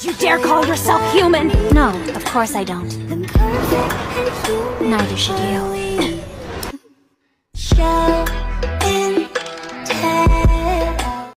You dare call yourself human? No, of course I don't. Neither should you.